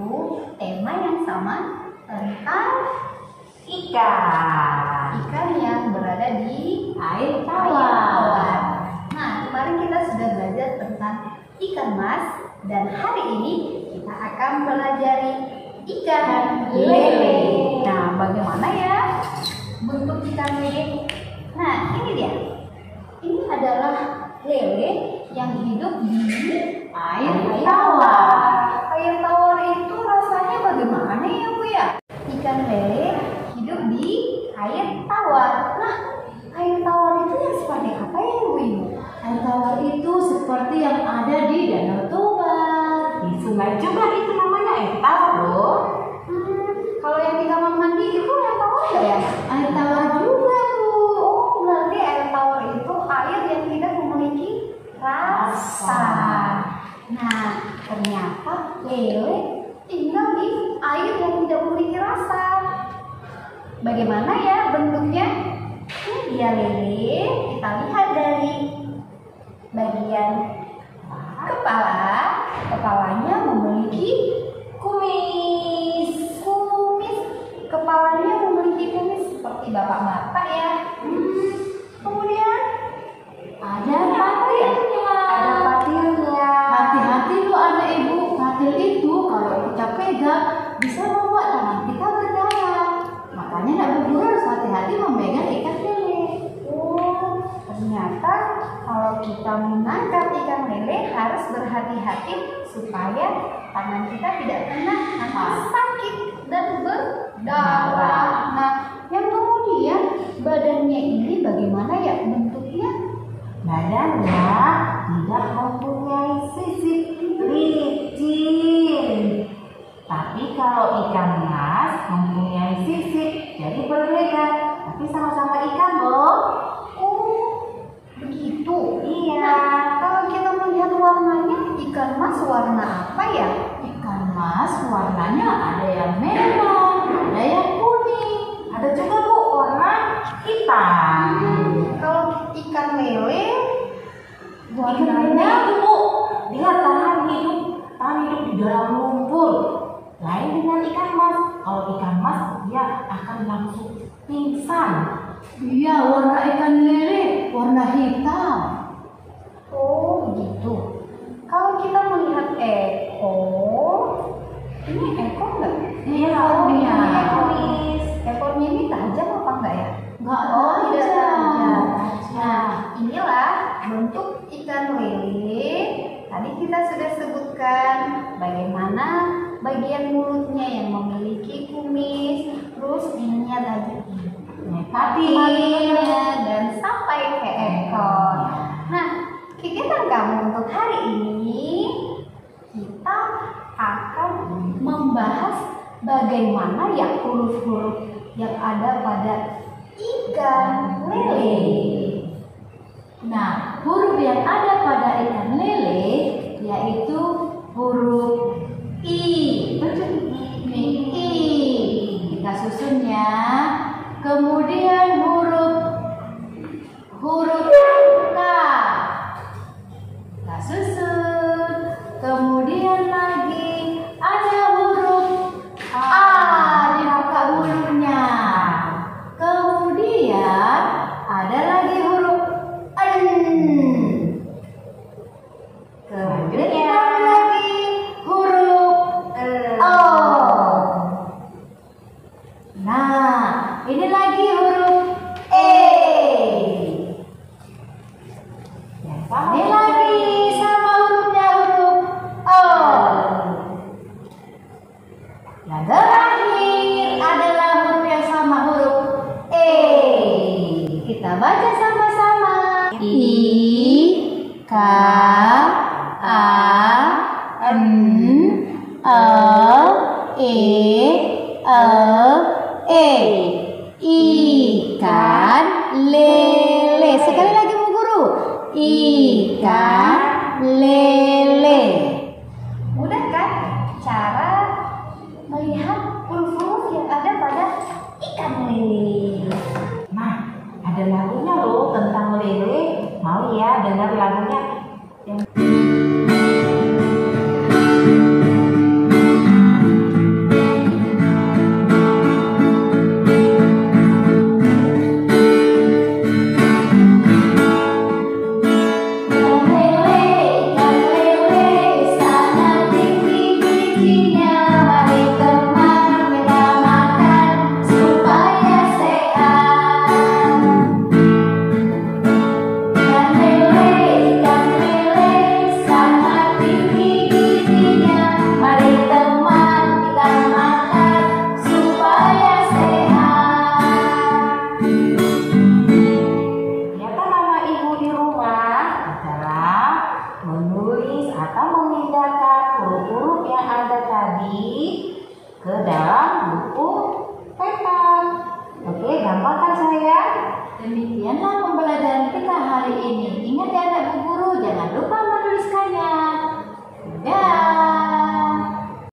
itu tema yang sama tentang Ikan. ikan yang berada di Air tawar. Nah, kemarin kita sudah belajar tentang ikan mas dan hari ini kita akan pelajari ikan lele. Nah, bagaimana ya bentuk ikan lele? Nah, ini dia. Ini adalah lele yang hidup di air tawar. Air tawar itu rasanya bagaimana ya Bu ya? Ikan lele hidup di air tawar. Nah, air tawar itu yang seperti apa ya Bu Ibu? Air tawar itu seperti yang ada di Danau Toba. Di sungai juga itu namanya air tawar loh. Hmm, kalau yang di kamar mandi itu air tawar nggak ya? Air tawar juga Bu. Oh, berarti air tawar itu air yang tidak memiliki rasa. Rasa. Nah, ternyata lele tinggal di air yang tidak memiliki rasa. Bagaimana ya bentuknya? Ini dia lele. Kita lihat dari bagian kepala. Kepalanya memiliki harus berhati-hati supaya tangan kita tidak kena sakit dan berdarah. Nah, yang kemudian badannya ini bagaimana ya bentuknya? Badannya tidak mempunyai sisik licin. Tapi kalau ikan mas mempunyai sisik, jadi berbeda. Tapi sama-sama ikan loh. Oh, begitu. Iya. Nah, kalau kita melihat warnanya, ikan mas warna apa ya? Warnanya ada yang merah, ada yang kuning, ada juga bu warna hitam. Kalau ikan lele Warnanya warnanya itu bu, dia tahan hidup, tahan hidup di dalam lumpur. Lain dengan ikan mas. Kalau ikan mas dia akan langsung pingsan. Iya, warna ikan lele warna hitam. Oh begitu. Kalau kita melihat ekor, ini ekor nggak? Iya, Oh, ini ekornya. ekoris. Ekornya ini tajam apa enggak ya? Enggak Oh, tidak tajam. Nah, Nah, inilah bentuk ikan lele. Tadi kita sudah sebutkan bagaimana bagian mulutnya yang memiliki kumis, terus ininya tadi patilnya dan sampai ke ekor. Nah, kegiatan kamu untuk hari ini kita akan membahas bagaimana ya huruf-huruf yang ada pada ikan lele. Nah, huruf yang ada pada ikan lele yaitu huruf Kita baca sama-sama. I, K, A, N, E, E, E, E. Ikan lele. Sekali lagi Bu Guru. Ikan lele. Ada lagunya loh tentang lele. Mau ya dengar lagunya? Yang saya. Demikianlah pembelajaran kita hari ini. Ingat ya buku guru, jangan lupa menuliskannya.